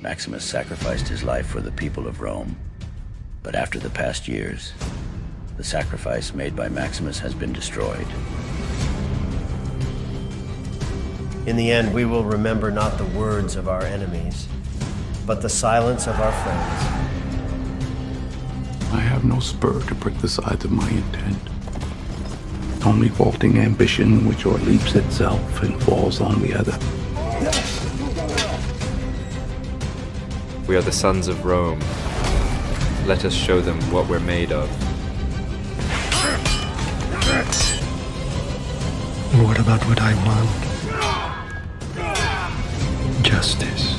Maximus sacrificed his life for the people of Rome. But after the past years, the sacrifice made by Maximus has been destroyed. In the end, we will remember not the words of our enemies, but the silence of our friends. I have no spur to prick the sides of my intent. Only vaulting ambition which o'erleaps itself and falls on the other. We are the sons of Rome. Let us show them what we're made of. What about what I want? Justice.